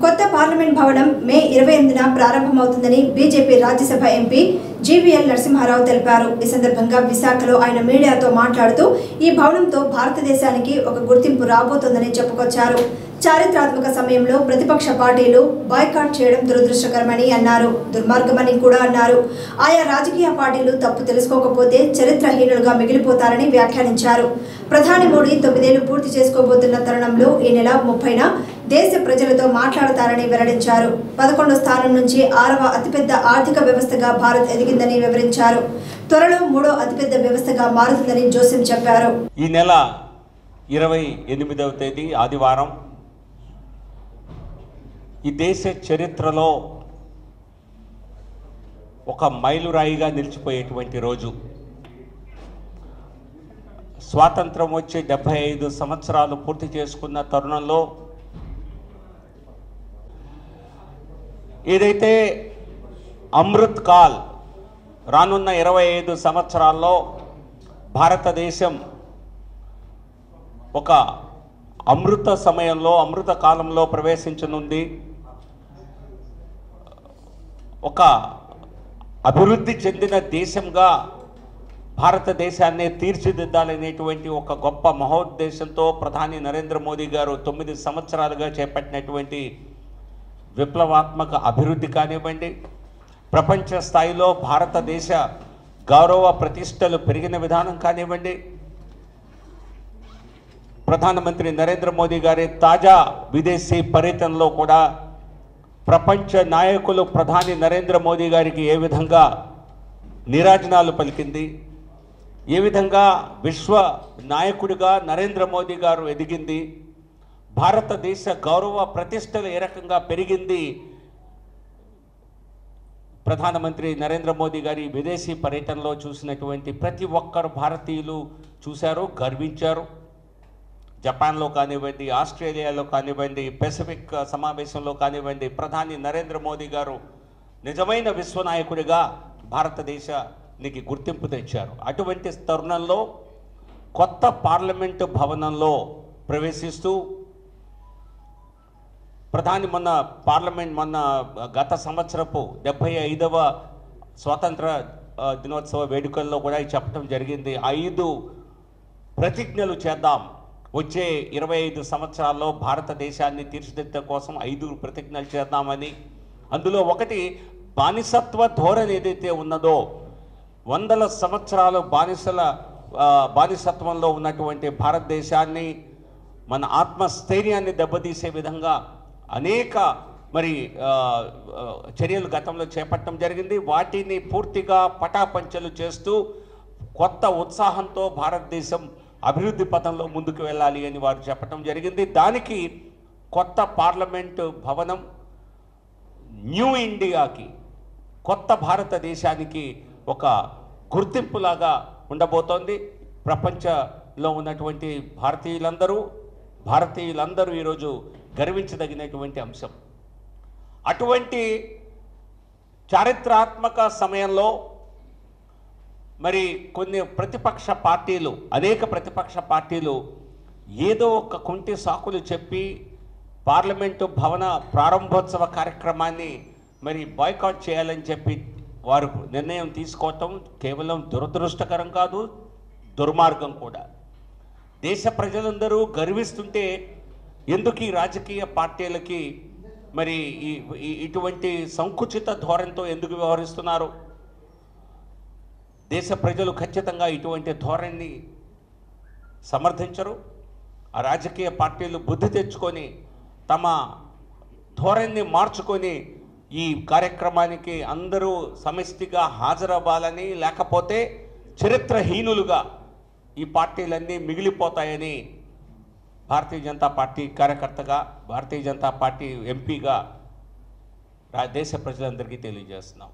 కొత్త పార్లమెంట్ భవనం మే ఇరవై ఎనిమిదిన ప్రారంభమవుతుందని BJP Rajya Sabha MP GVL Narasimha Rao తెలిపారు. ఈ సందర్భంగా విశాఖలో ఆయన మీడియాతో మాట్లాడుతూ ఈ భవనంతో భారతదేశానికి ఒక గుర్తింపు రాబోతోందని చెప్పుకొచ్చారు. చారిత్రాత్మక సమయంలో ప్రతిపక్ష పార్టీలు బాయ్కాట్ చేయడం దురదృష్టకరమని అన్నారు. దుర్మార్గమని కూడా అన్నారు. ఆయా రాజకీయ పార్టీలు తప్పు తెలుసుకోకపోతే చరిత్రహీనులుగా మిగిలిపోతారని వ్యాఖ్యానించారు. ప్రధాని మోడీ తొమ్మిదేళ్ళు పూర్తి చేసుకోబోతున్న తరుణంలో ఈ నెల ముప్పైన దేశ ప్రజలతో మాట్లాడతారని వెల్లడించారు. పదకొండో స్థానం నుంచి ఆరవ అతిపెద్ద ఆర్థిక వ్యవస్థగా భారత్ ఎదిగిందని వివరించారు. త్వరలో మూడో అతిపెద్ద వ్యవస్థగా మారుతుందని జోసెఫ్ చెప్పారు. ఈ నెల ఇరవై ఎనిమిదవ తేదీ ఆదివారం ఈ దేశ చరిత్రలో ఒక మైలురాయిగా నిలిచిపోయేటువంటి రోజు. స్వాతంత్రం వచ్చి డెబ్భై ఐదు సంవత్సరాలు పూర్తి చేసుకున్న తరుణంలో ఏదైతే అమృత్ కాల్ రానున్న ఇరవై ఐదు సంవత్సరాల్లో భారతదేశం ఒక అమృత సమయంలో అమృత కాలంలో ప్రవేశించనుంది. ఒక అభివృద్ధి చెందిన దేశంగా భారతదేశాన్ని తీర్చిదిద్దాలనేటువంటి ఒక గొప్ప మహోద్దేశంతో ప్రధాని నరేంద్ర మోదీ గారు తొమ్మిది సంవత్సరాలుగా చేపట్టినటువంటి విప్లవాత్మక అభివృద్ధి కానివ్వండి ప్రపంచ స్థాయిలో భారతదేశ గౌరవ ప్రతిష్టలు పెరిగిన విధానం కానివ్వండి. ప్రధానమంత్రి నరేంద్ర మోదీ గారి తాజా విదేశీ పర్యటనలో కూడా ప్రపంచ నాయకులు ప్రధాని నరేంద్ర మోదీ గారికి ఏ విధంగా నీరాజనాలు పలికింది? ఏ విధంగా విశ్వ నాయకుడిగా నరేంద్ర మోదీ గారు ఎదిగింది? భారతదేశ గౌరవ ప్రతిష్టలు ఏ రకంగా పెరిగింది? ప్రధానమంత్రి నరేంద్ర మోదీ గారి విదేశీ పర్యటనలో చూసినటువంటి ప్రతి ఒక్కరు భారతీయులు చూశారు గర్వించారు. జపాన్లో కానివ్వండి ఆస్ట్రేలియాలో కానివ్వండి పెసిఫిక్ సమావేశంలో కానివ్వండి ప్రధాని నరేంద్ర మోదీ గారు నిజమైన విశ్వనాయకుడిగా భారతదేశానికి గుర్తింపు తెచ్చారు. అటువంటి తరుణంలో కొత్త పార్లమెంటు భవనంలో ప్రవేశిస్తూ ప్రధాని మొన్న పార్లమెంట్ మొన్న గత సంవత్సరపు డెబ్భై ఐదవ స్వాతంత్ర దినోత్సవ వేడుకల్లో కూడా చెప్పడం జరిగింది. ఐదు ప్రతిజ్ఞలు చేద్దాం. వచ్చే ఇరవై ఐదు సంవత్సరాల్లో భారతదేశాన్ని తీర్చిదిద్దడం కోసం ఐదు ప్రతిజ్ఞలు చేద్దామని. అందులో ఒకటి బానిసత్వ ధోరణి ఏదైతే ఉన్నదో వందల సంవత్సరాలు బానిసల బానిసత్వంలో ఉన్నటువంటి భారతదేశాన్ని మన ఆత్మస్థైర్యాన్ని దెబ్బతీసే విధంగా అనేక మరి చర్యలు గతంలో చేపట్టడం జరిగింది. వాటిని పూర్తిగా పటాపంచలు చేస్తూ కొత్త ఉత్సాహంతో భారతదేశం అభివృద్ధి పథంలో ముందుకు వెళ్ళాలి అని వారు చెప్పడం జరిగింది. దానికి కొత్త పార్లమెంటు భవనం న్యూ ఇండియాకి కొత్త భారతదేశానికి ఒక గుర్తింపులాగా ఉండబోతోంది. ప్రపంచంలో ఉన్నటువంటి భారతీయులందరూ భారతీయులందరూ ఈరోజు గర్వించదగినటువంటి అంశం. అటువంటి చారిత్రాత్మక సమయంలో మరి కొన్ని ప్రతిపక్ష పార్టీలు అనేక ప్రతిపక్ష పార్టీలు ఏదో ఒక కుంటి సాకులు చెప్పి పార్లమెంటు భవన ప్రారంభోత్సవ కార్యక్రమాన్ని మరి బాయ్కాట్ చేయాలని చెప్పి వారు నిర్ణయం తీసుకోవటం కేవలం దురదృష్టకరం కాదు దుర్మార్గం కూడా. దేశ ప్రజలందరూ గర్విస్తుంటే ఎందుకు ఈ రాజకీయ పార్టీలకి మరి ఈ ఇటువంటి సంకుచిత ధోరణితో ఎందుకు వ్యవహరిస్తున్నారు? దేశ ప్రజలు ఖచ్చితంగా ఇటువంటి ధోరణిని సమర్థించరు. ఆ రాజకీయ పార్టీలు బుద్ధి తెచ్చుకొని తమ ధోరణిని మార్చుకొని ఈ కార్యక్రమానికి అందరూ సమిష్టిగా హాజరవ్వాలని లేకపోతే చరిత్రహీనులుగా ఈ పార్టీలన్నీ మిగిలిపోతాయని భారతీయ జనతా పార్టీ కార్యకర్తగా భారతీయ జనతా పార్టీ ఎంపీగా రా- దేశ ప్రజలందరికీ తెలియజేస్తున్నాం.